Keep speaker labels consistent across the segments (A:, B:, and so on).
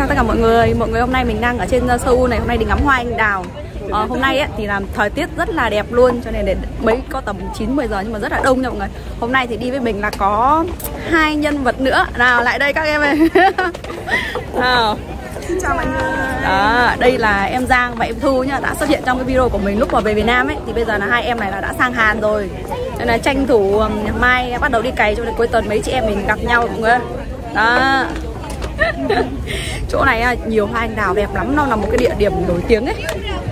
A: chào tất cả mọi người. Mọi người hôm nay mình đang ở trên uh, Seoul này. Hôm nay đi ngắm hoa anh đào. Ờ, Hôm nay ấy, thì làm thời tiết rất là đẹp luôn Cho nên để mấy có tầm 9-10 giờ nhưng mà rất là đông nha mọi người. Hôm nay thì đi với mình là có hai nhân vật nữa. Nào lại đây các em ơi. Nào.
B: Xin chào mọi người.
A: Đó, đây là em Giang và em Thu nhá. Đã xuất hiện trong cái video của mình lúc mà về Việt Nam ấy. Thì bây giờ là hai em này là đã sang Hàn rồi. Nên là tranh thủ mai bắt đầu đi cày cho đến cuối tuần mấy chị em mình gặp nhau mọi người đó chỗ này à, nhiều hoa anh đào đẹp lắm. Nó là một cái địa điểm nổi tiếng ấy.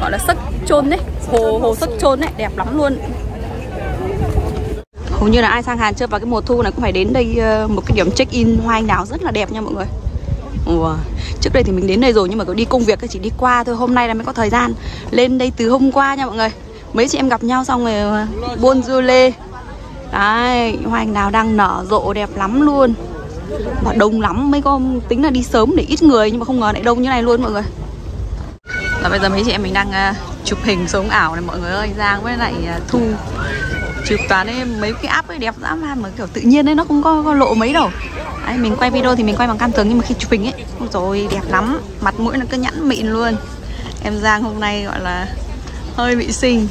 A: Gọi là sất chôn đấy, hồ hồ sất chôn đấy đẹp lắm luôn. Hầu như là ai sang Hàn chơi vào cái mùa thu này cũng phải đến đây ờ, một cái điểm check in hoa anh đào rất là đẹp nha mọi người. Ủa, Trước đây thì mình đến đây rồi nhưng mà có đi công việc chỉ đi qua thôi. Hôm nay là mới có thời gian Lên đây từ hôm qua nha mọi người. Mấy chị em gặp nhau xong rồi ờ, buôn dưa lê. Đấy, hoa anh đào đang nở rộ đẹp lắm luôn. Và đông lắm, mấy con tính là đi sớm để ít người Nhưng mà không ngờ lại đông như này luôn mọi người. Và bây giờ mấy chị em mình đang uh, chụp hình sống ảo này mọi người ơi. Giang với lại uh, Thu Chụp toàn ấy, mấy cái app ấy đẹp dã man mà kiểu tự nhiên ấy nó không có, có lộ mấy đâu. Đấy, mình quay video thì mình quay bằng cam tường nhưng mà khi chụp hình ấy rồi đẹp lắm. Mặt mũi nó cứ nhẵn mịn luôn. Em Giang hôm nay gọi là hơi bị xinh.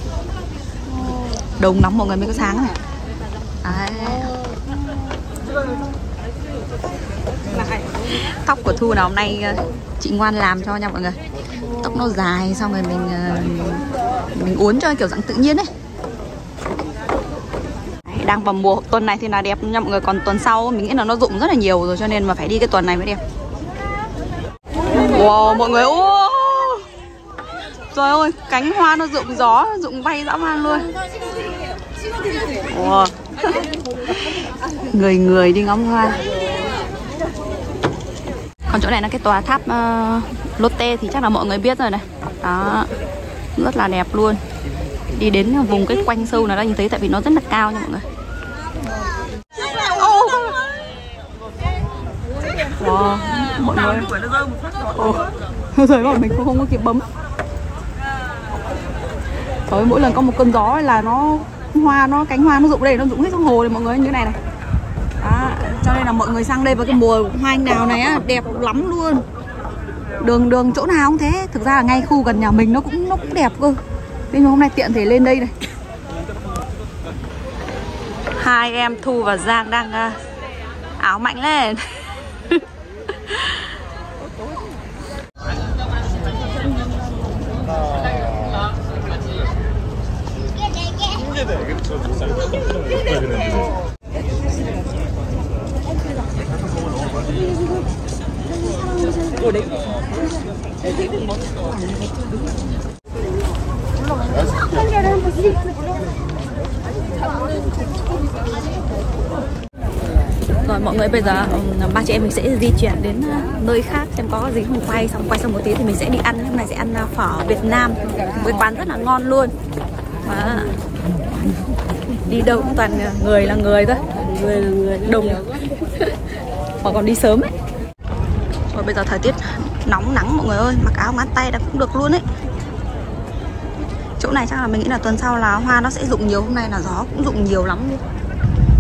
A: Đông lắm mọi người mới có sáng này. Đấy. Tóc của Thu nào hôm nay ờ, chị ngoan làm cho nha mọi người. Tóc nó dài, xong rồi mình ờ, mình uốn cho kiểu dạng tự nhiên ấy. Đang vào mùa tuần này thì là đẹp nha mọi người. Còn tuần sau, mình nghĩ là nó rụng rất là nhiều rồi, cho nên mà phải đi cái tuần này mới đẹp. Wow, mọi người, ô! Trời ơi, cánh hoa nó rụng gió, rụng bay dã man luôn. Wow. người người đi ngắm hoa còn chỗ này là cái tòa tháp uh, Lotte thì chắc là mọi người biết rồi này. Đó rất là đẹp luôn. Đi đến vùng cái quanh sâu này đã nhìn thấy tại vì nó rất là cao nha mọi người. Wow, mọi người. Ồ, rồi bọn mình cũng không có kịp bấm. Trời mỗi lần có một cơn gió là nó hoa nó cánh hoa nó rụng đây nó rụng hết trong hồ này mọi người như này này. Đó, cho nên là mọi người sang đây vào cái mùa hoa anh đào này á đẹp lắm luôn. Đường đường chỗ nào cũng thế. Thực ra là ngay khu gần nhà mình nó cũng nó cũng đẹp cơ. Nên hôm nay tiện thể lên đây này. Hai em thu và giang đang uh, áo mạnh lên Đấy rồi, mọi người bây giờ ba chị em mình sẽ di chuyển đến ờ, nơi khác xem có gì không. Quay xong quay xong một tí thì mình sẽ đi ăn. Hôm nay sẽ ăn ờ, phở Việt Nam một cái quán rất là ngon luôn. Mà đi đâu cũng toàn ờ, người là người thôi. Người là người đông mà còn đi sớm ấy bây giờ thời tiết nóng nắng mọi người ơi, mặc áo ngắn tay đã cũng được luôn ấy. Chỗ này chắc là mình nghĩ là tuần sau là hoa nó sẽ rụng nhiều, hôm nay là gió cũng rụng nhiều lắm. Luôn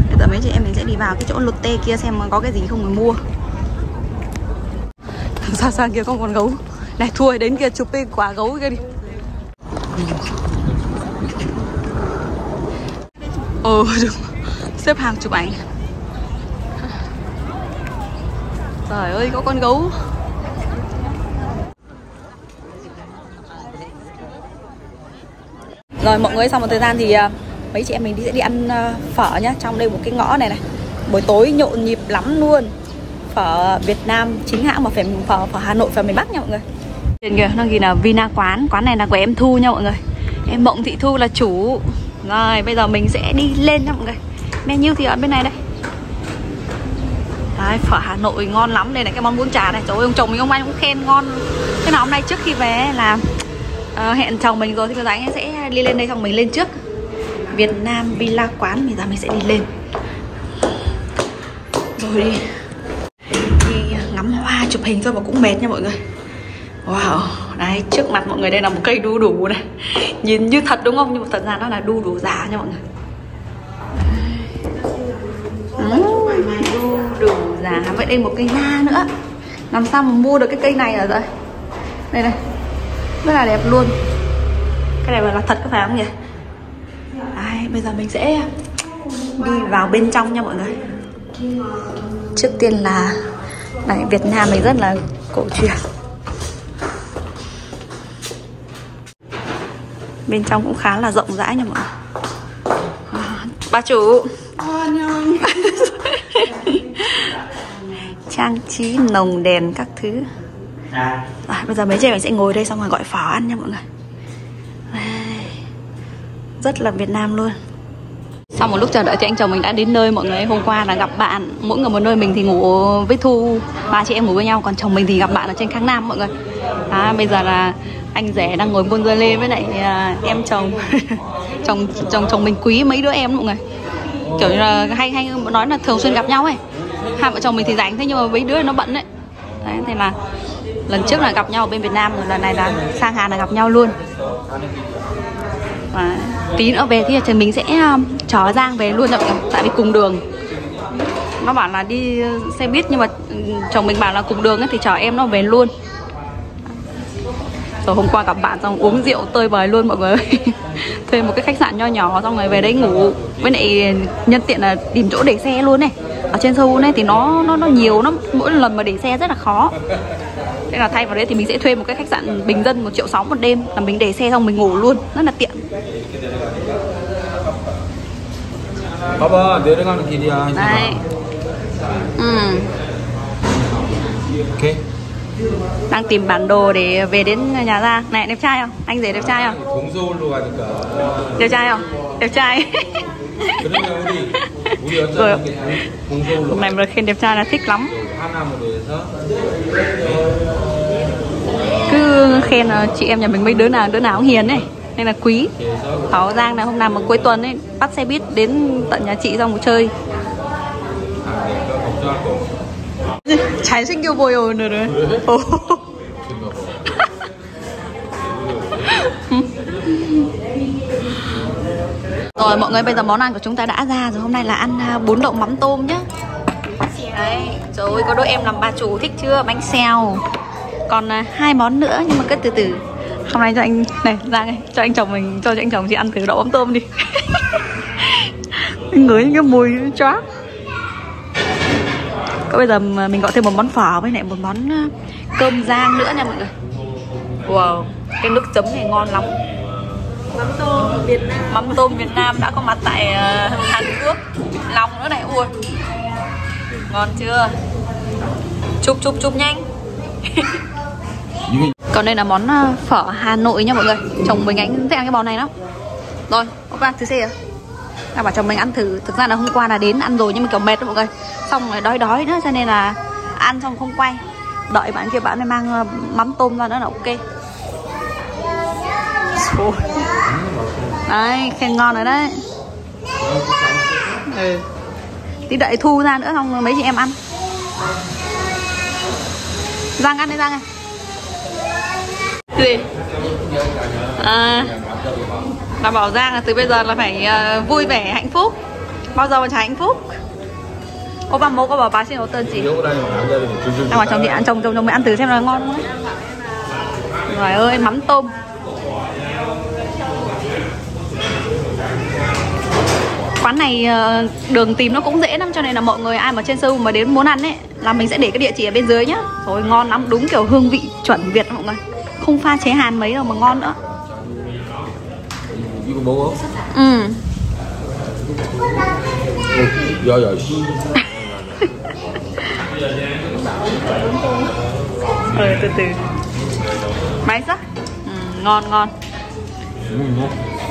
A: bây giờ mấy chị em mình sẽ đi vào cái chỗ Lotte kia xem có cái gì không mình mua. Xa xa kia có con gấu? Này, thua đến kia chụp cái quả gấu kia đi. Ờ đúng. Xếp hàng chụp ảnh. Trời ơi, có con gấu. Rồi, mọi người, sau một thời gian thì à, mấy chị em mình đi sẽ đi ăn à, phở nhá. Trong đây một cái ngõ này này. Buổi tối nhộn nhịp lắm luôn. Phở Việt Nam chính hãng mà phải phở phở Hà Nội, phở miền Bắc nha mọi người. Trên kìa, nó ghi là Vina quán. Quán này là của em Thu nha mọi người. Em Mộng Thị Thu là chủ. Rồi, bây giờ mình sẽ đi lên nha mọi người. Menu thì ở bên này đây. Đấy, phở Hà Nội ngon lắm đây này cái món bún chả này. Trời ơi ông chồng mình ông anh cũng khen ngon. Thế nào hôm nay trước khi về là uh, hẹn chồng mình rồi thì bây giờ anh sẽ đi lên đây xong mình lên trước. Việt Nam Villa quán bây giờ mình sẽ đi lên. Rồi đi. Đi ngắm hoa chụp hình thôi mà cũng mệt nha mọi người. Wow, đấy trước mặt mọi người đây là một cây đu đủ này. Nhìn như thật đúng không? Nhưng mà thật ra nó là đu đủ giả nha mọi người. Đủ giả Vậy đây một cây na nữa. Làm sao mà mua được cái cây này ở đây đây này. Rất là đẹp luôn. Cái này là thật có phải không nhỉ? Đấy, bây giờ mình sẽ đi vào bên trong nha mọi người. Trước tiên là này Việt Nam mình rất là cổ truyền. Bên trong cũng khá là rộng rãi nha mọi người. À, bà chủ trang trí nồng đèn các thứ. À, bây giờ mấy chị mình sẽ ngồi đây xong rồi gọi phở ăn nha mọi người. Đây. rất là Việt Nam luôn. Sau một lúc chờ đợi thì anh chồng mình đã đến nơi mọi người. Hôm qua là gặp bạn mỗi người một nơi mình thì ngủ với thu. Ba chị em ngủ với nhau còn chồng mình thì gặp bạn ở trên kháng nam mọi người. À, bây giờ là anh rể đang ngồi buôn dưa lê với lại uh, em chồng. Chồng chồng chồng mình quý mấy đứa em mọi người. Kiểu như là hay hay nói là thường xuyên gặp nhau ấy hai vợ chồng mình thì rảnh thế nhưng mà mấy đứa nó bận đấy. Đấy thế là lần trước là gặp nhau ở bên Việt Nam rồi lần này là sang Hàn là gặp nhau luôn. Và tí nữa về thì mình sẽ um, chở chó Giang về luôn tại vì cùng đường. Nó bảo là đi xe buýt nhưng mà ừ, chồng mình bảo là cùng đường ấy, thì chở em nó về luôn. Rồi hôm qua gặp bạn xong uống rượu tơi bời luôn mọi người. thuê một cái khách sạn nho nhỏ xong rồi về đấy ngủ với lại nhân tiện là tìm chỗ để xe luôn này ở trên Seoul này thì nó nó nó nhiều lắm mỗi lần mà để xe rất là khó thế là thay vào đấy thì mình sẽ thuê một cái khách sạn bình dân một triệu sáu một đêm là mình để xe xong mình ngủ luôn rất là tiện
B: 봐봐 내려가는 길이야
A: đấy ừ.
B: 오케이
A: đang tìm bản đồ để về đến nhà ra. Này đẹp trai không? Anh rể đẹp trai không? Đẹp trai không? Đẹp trai. Rồi. hôm nay mà khen đẹp trai là thích lắm. Cứ khen ờ, chị em nhà mình mấy đứa nào đứa nào cũng hiền ấy. Nên là quý. Thảo Giang là hôm nào mà cuối tuần ấy bắt xe buýt đến tận nhà chị ra một chơi. 잘생겨 보여 오늘은
B: 그래?
A: 어.
B: 그런가 봐
A: Rồi mọi người bây giờ món ăn của chúng ta đã ra rồi Hôm nay là ăn à, bún đậu mắm tôm nhá Đấy, trời ơi có đôi em làm bà chủ thích chưa Bánh xèo Còn à, hai món nữa nhưng mà cứ từ từ Hôm nay cho anh, này ra đây Cho anh chồng mình, cho, cho anh chồng chị ăn thử đậu mắm tôm đi Ngửi những cái mùi chóa có bây giờ mình gọi thêm một món phở với lại một món à, cơm rang nữa nha mọi người. Wow, cái nước chấm này ngon lắm.
C: Mắm tôm Việt Nam.
A: Mắm tôm Việt Nam đã có mặt tại ờ, Hàn Quốc lòng nữa này ui. Ngon chưa? Chụp chụp chụp nhanh. Còn đây là món ờ, phở Hà Nội nha mọi người. Chồng mình anh thích ăn cái món này lắm. Rồi ăn thử xe à à, bảo chồng mình ăn thử. Thực ra là hôm qua là đến ăn rồi nhưng mà kiểu mệt đó mọi người xong rồi đói đói nữa cho nên là ăn xong không quay. Đợi bạn kia bạn mới mang ờ, mắm tôm ra nữa là ok. Đấy khen ngon rồi đấy. Ừ. tí đợi thu ra nữa xong mấy chị em ăn. Giang ăn đi Giang ơi. Gì? À, bà bảo Giang là từ bây giờ là phải ờ, vui vẻ hạnh phúc. Bao giờ mà chả hạnh phúc có bà mẫu có bảo bà xin có tên gì? Đang vào trong thì ăn chồng chồng chồng mới ăn thử xem là ngon không Trời ơi mắm tôm Quán này ờ, đường tìm nó cũng dễ lắm cho nên là mọi người ai mà trên Seoul mà đến muốn ăn ấy là mình sẽ để cái địa chỉ ở bên dưới nhá. Rồi ngon lắm, đúng kiểu hương vị chuẩn Việt mọi người. Không pha chế Hàn mấy đâu mà ngon nữa. Ừ Ừ từ từ. Máy sắc. Ừ, ngon ngon,
B: 응,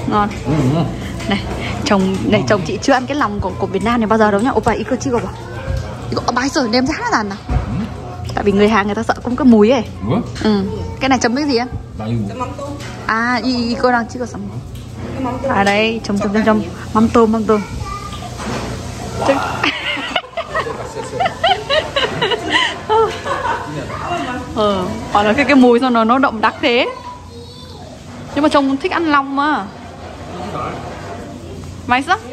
A: ngon.
B: 응, 응.
A: này chồng này chồng chị chưa ăn cái lòng của của Việt Nam này bao giờ đâu nhá 오빠 이거 찍어봐 이거 맛있어 냄새 하나도 안 나. tại vì người Hàn người ta sợ không có mùi ấy
B: 뭐?
A: ừ cái này chấm với gì á
B: 나 이거
C: mắm tôm
A: à 이 이거랑 찍었어
C: cái mắm tôm
A: à đây chấm chấm chấm chấm mắm tôm mắm tôm Ờ, ừ hoặc là cái cái mùi sao nó nó động đắc thế? Nhưng mà chồng thích ăn long mà.
B: Mày sao?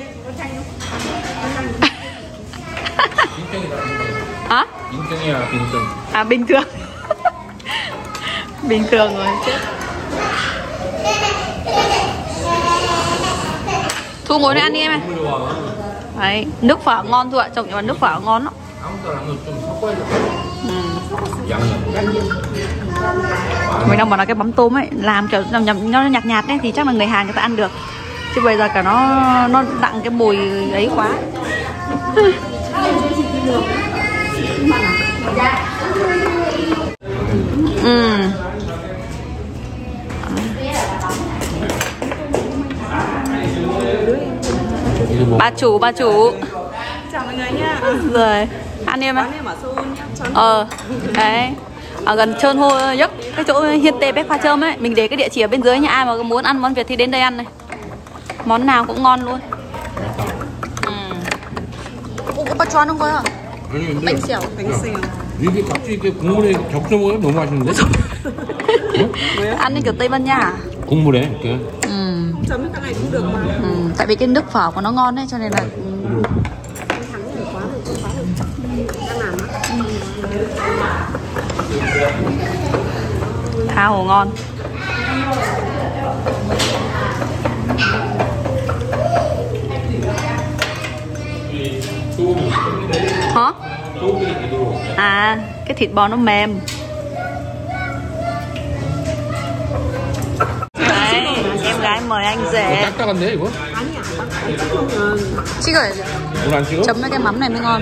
A: Hả?
B: Bình thường
A: à bình thường. Bình thường rồi chết thu ngồi đây ăn đi em ơi. Đấy, nước phở ngon thôi ạ. Chồng nhưng nước phở ngon lắm mình đang ừ. bảo là cái bấm tôm ấy làm kiểu nó nhạt nhạt đấy thì chắc là người Hàn người ta ăn được. Chứ bây giờ cả nó nó đặng cái mùi ấy quá. Ừ. ba chủ ba chủ.
C: Chào mọi người nha.
A: Rồi. ăn đi em ơi
C: Quán em ở Seoul nhá Cho
A: Ờ, đấy ở gần Trơn Hô Giấc cái chỗ Hiên Tê Bếp Pha Trơm ấy mình để cái địa chỉ ở bên dưới nha ai mà muốn ăn món Việt thì đến đây ăn này món nào cũng ngon luôn ừ. Ủa, có cho không à?
B: 아니 근데
A: bánh xèo
C: bánh xèo
B: 이게 같이 이렇게 국물에 적셔 먹으면 너무 맛있는데?
A: ăn như kiểu Tây Ban Nha à?
B: 국물에 이렇게
A: ừ.
C: Chấm cái này cũng được mà
A: ừ. tại vì cái nước phở của nó ngon đấy cho nên là ừ, tha hồ ngon. Hả? À cái thịt bò nó mềm. Em gái mời anh rể.
B: Chị gửi
A: chấm với cái mắm này mới ngon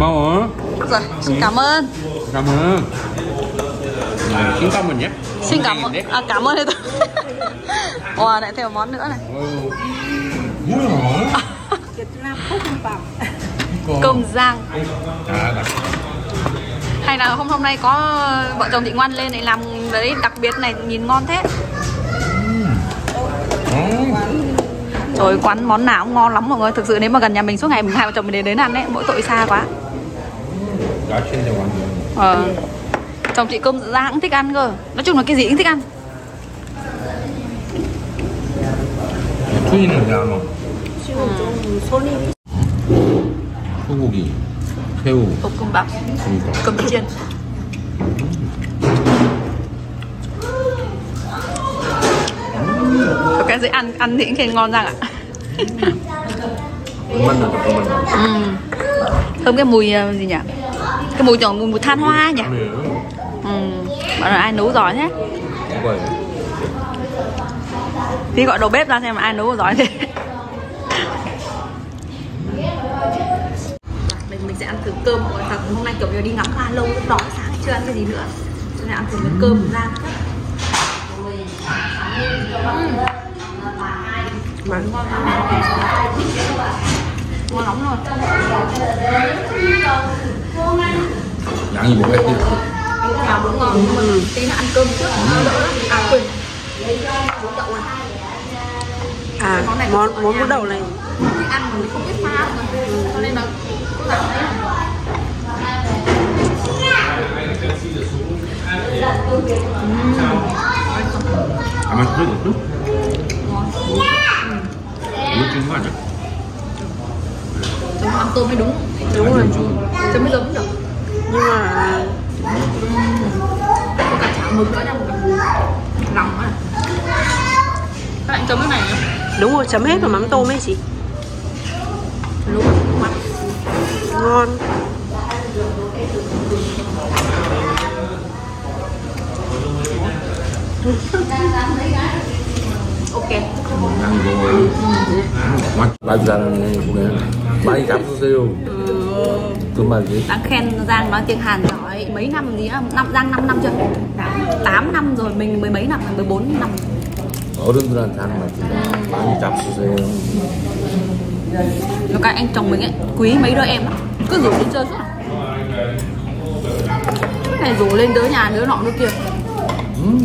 B: mau hả
A: rồi xin cảm ơn.
B: Cảm ơn. Xin cảm ơn nhé.
A: Xin cảm ơn. à, cảm ơn thôi wow lại thêm một món nữa này.
B: Muối hả
C: Việt Nam
A: phúc
B: công giang
A: hay là hôm hôm nay có vợ chồng chị ngoan lên này làm đấy đặc biệt này nhìn ngon thế. Trời quán món nào cũng ngon lắm mọi người. Thực sự nếu mà gần nhà mình suốt ngày mình hai vợ chồng mình đến đến ăn đấy Mỗi tội xa quá
B: 야채인데 완전.
A: ờ chồng chị cơm rang cũng thích ăn cơ nói chung là cái gì cũng thích ăn
B: 투이는 왜 안 와?
C: 지금 좀 손이
B: 소고기, 새우,
A: 볶음 bắp
B: 그러니까.
A: cơm chiên có cái gì ăn ăn thì cũng khen ngon răng ạ
B: 국만 나다, 국만 나.
A: ừ. thơm cái mùi ờ, gì nhỉ cái mùi tưởng mùi, mùi than hoa nhỉ? Ừ bạn là ai nấu giỏi
B: nhé,
A: đi gọi đầu bếp ra xem ai nấu giỏi thế. Mình, mình sẽ ăn thử cơm. Mọi người thật hôm nay kiểu như đi ngắm hoa lâu lúc đỏ sáng chưa ăn cái gì nữa. Cho nên ăn thử cái cơm ra.
C: Mà
A: ngon. Ngon lắm rồi
B: 양이 뭐가 있지?
A: lúc nào cũng ngon nhưng mà tí nữa ăn cơm trước nó đỡ lắm à quên bún đậu này
C: à
A: Món này
C: món
A: của
C: món
A: nhà
C: bún đậu này
A: thích ăn mà mình không biết pha mà cho nên là cứ làm đấy
B: 가만 끓여줬어? 이거 찍은 거 아니야?
A: nó ăn tôm mới đúng
C: đúng rồi
A: cho mới giống được
C: nhưng mà
A: có cả chả mực đó nha một lòng á các bạn chấm cái này nhá
C: đúng rồi chấm hết vào mắm tôm ấy chị
A: đúng
C: ngon
A: ok.
B: Ăn rồi. Mắt ra này 맛, 맛 잘하네, 보면. 많이 잡수세요. 그 말이.
A: đang khen Giang nói tiếng Hàn giỏi mấy năm gì á năm Giang 5 năm chưa 8 năm rồi mình mười mấy năm 14 năm
B: 어른들한테 하는 말이야. 많이 잡수세요.
A: Và các anh chồng mình ấy quý mấy đứa em lắm cứ rủ đi chơi suốt à. cái này rủ lên đứa nhà đứa nọ đứa kia
B: 음,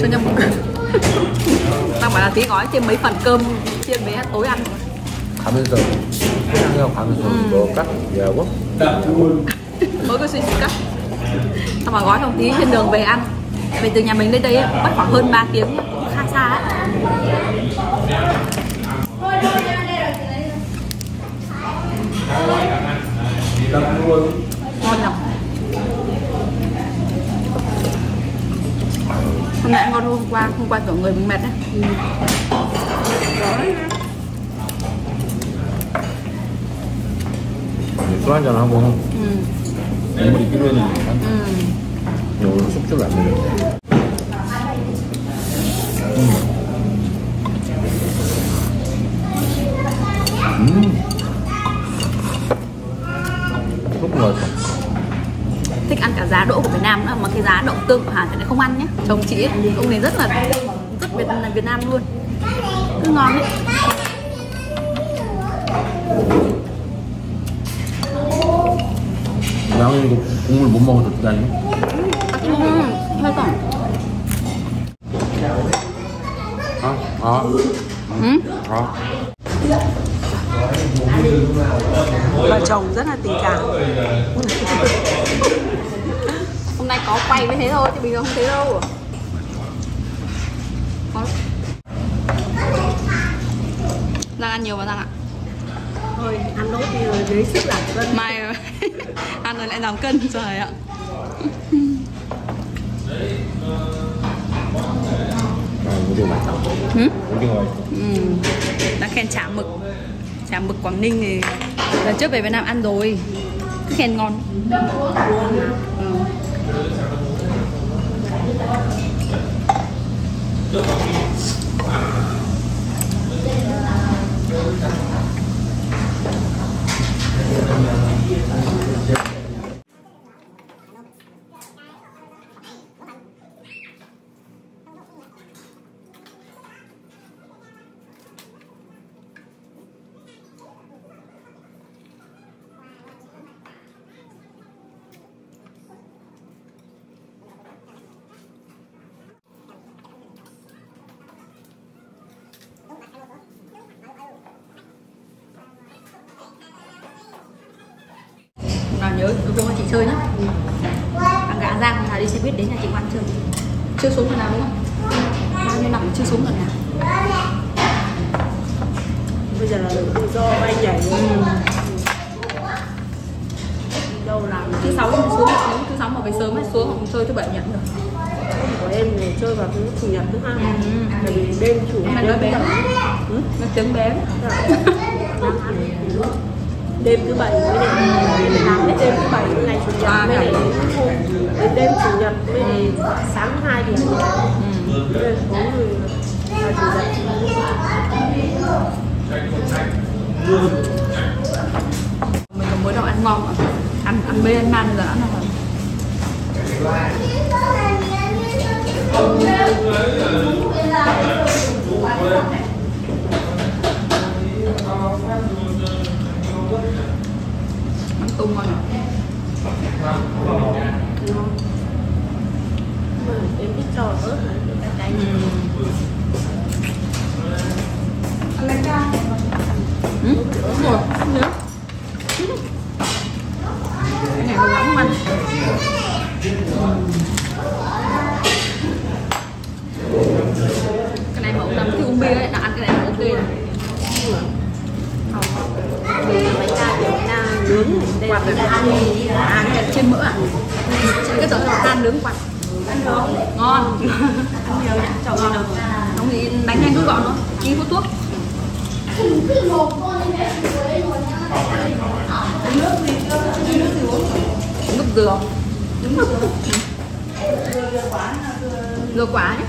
A: cho nhau một tao bảo là tí gói thêm mấy phần cơm chiên bé tối ăn
B: 가면서, 해양하고 가면서 먹을까? 얘하고?
A: mới có suy nghĩ cấp tao bảo gói không tí trên đường về ăn về từ nhà mình lên đây ấy, mất khoảng hơn 3 tiếng cũng khá xa xa ấy qua cả người mình mệt
B: á
A: ừ.
B: quá cho nó không?
A: Ừ.
B: Nếu mà đi cái bên này, ừ. đồ xúc
A: xúc làm được. giá đỗ của Việt Nam nữa mà cái giá đậu tương của Hàn thì không ăn nhé chồng chị ấy, ông này rất là rất Việt, là Việt Nam luôn cứ ngon đấy
B: Đó cũng là bún mô thịt
A: đầy Hơi còn
B: Hả? Hả?
A: Ừ? Hả? Chồng rất là tình cảm có quay mới thế thôi chứ bình thường không thấy đâu. Có. Đang ăn nhiều mà đang ạ.
C: Thôi ăn đốt đi rồi lấy sức giảm cân.
A: Mai ăn rồi lại giảm cân trời ạ. Ừ? Ừ. Đã khen chả mực. Chả mực Quảng Ninh thì lần trước về Việt Nam ăn rồi. Cứ khen ngon. Ừ. nhớ cùng là chị chơi nhá ăn gà rang hôm nào đi xe buýt đến nhà chị ăn chơi. Chưa xuống lần nào đúng không? Bao nhiêu năm chưa xuống lần nào?
C: Bây giờ là được tự do bay nhảy.
A: Ừ.
C: đâu làm
A: thứ sáu mới xuống nếu thứ sáu mà phải sớm mới xuống không chơi thứ bảy nhận được
C: của em chơi vào thứ chủ nhật thứ hai.
A: Ừ.
C: vì đêm chủ
A: Em đói bé.
C: Ừ.
A: nó tiếng bé.
C: Đêm thứ bảy mới để
A: mình còn mới đầu ăn ngon mà. Ăn ăn bê ăn man giờ ăn là ăn tung ngon
C: em biết cho ớt là người
A: Ừ, đúng rồi, không. Cái này hơi nóng ăn. Cái này mà ông làm uống bia ấy, là ăn cái này ok này.
C: bánh kiểu nướng quạt là
A: À, cái này trên mỡ à? Cái chỗ là nướng quạt. Ngon.
C: ăn nhiều nhá cho ngon
A: Không thì đánh nhanh cứ gọn thôi, đi hút thuốc nước dừa. Dừa quả nhé.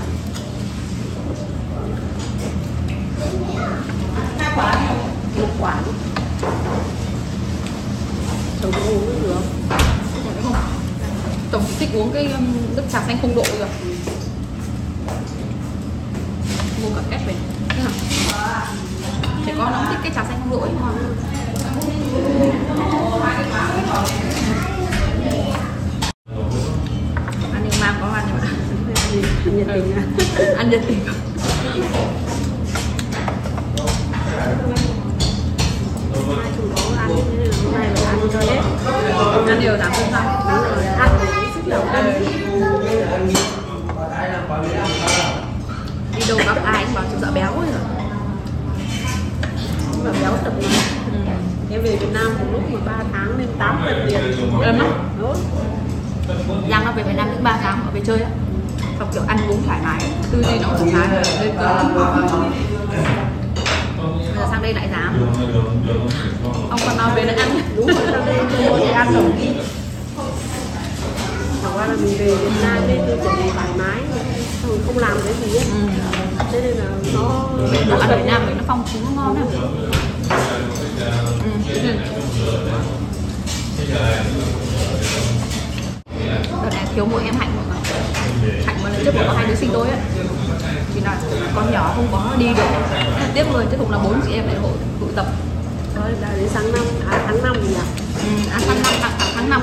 A: Dừa quả
C: chồng uống nước dừa.
A: Không chồng thích uống cái um, nước trà xanh không độ rồi mua cả két về Thế nào? trẻ con nó thích cái trà xanh không ấy ngon ăn nhưng mang có ăn nhưng mà.
C: Ăn nhiệt tình à?
A: Ăn nhiệt tình.
C: Ăn
A: nhiều giảm cân xong
C: đúng rồi ăn sức giảm cân
A: đi đâu gặp
C: nhưng mà béo tập mà em về Việt Nam một lúc mà 3 tháng lên 8 cân liền.
A: Ấm á?
C: Đó.
A: Giang nó về Việt Nam những 3 tháng ở về chơi á. Xong kiểu ăn uống thoải mái Tư duy nó thoải mái. Rồi lên cơ. Bây giờ sang đây lại dám. Ông còn nào về lại ăn.
C: Đúng rồi sang đây tôi muốn đi ăn rồi. Chẳng qua là mình về Việt Nam tôi chuẩn bị thoải mái rồi không làm cái gì ấy. Thế nên là nó
A: ăn Việt Nam mình nó phong phú nó ngon này ừ. ừ. Đợt này thiếu mỗi em Hạnh mọi người Hạnh mà lần trước có hai đứa sinh đôi ấy Thì là con nhỏ không có đi được. Là Tiếc người tiếp tục là bốn chị em lại hội tụ tập.
C: Rồi, đã đến sáng năm à, tháng năm nhỉ?
A: Ừ, à, tháng năm tháng, tháng, tháng năm.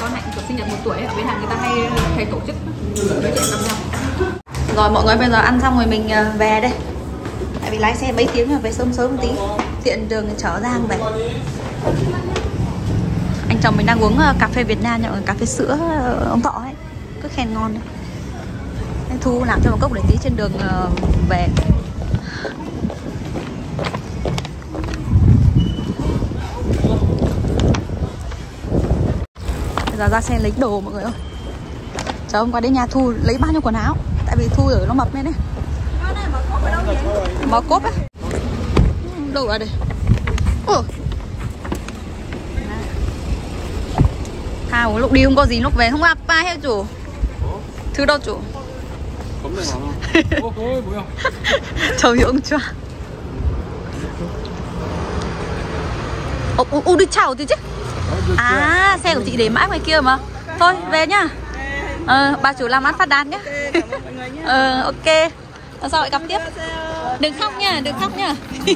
A: Con hạnh của sinh nhật một tuổi ở bên hàng người ta hay hay tổ chức với chị em năm năm rồi, mọi người bây giờ ăn xong rồi mình ờ, về đây. Tại vì lái xe mấy tiếng rồi, về sớm sớm một tí. Tiện đường chở giang về. Anh chồng mình đang uống ờ, cà phê Việt Nam nhậu, cà phê sữa ờ, ông Thọ ấy. Cứ khen ngon đấy anh Thu làm cho một cốc để tí trên đường về. Bây giờ ra xe lấy đồ mọi người ơi. Chờ hôm qua đến nhà Thu lấy bao nhiêu quần áo? bị thui rồi nó mập lên đấy. Mở cốp ấy đâu ở đây? Ôi thao lúc đi không có gì, lúc về không gặp ba hết chủ. Thứ đâu chủ? Chồng như ông chua. Ô ô đi chào tí chứ. À xe của chị để mãi ngoài kia mà. Thôi, về nhá. Ờ, bà chủ làm ăn phát đạt nhá. Ờ, ok. Sau lại gặp tiếp. Đừng khóc nha, đừng khóc nha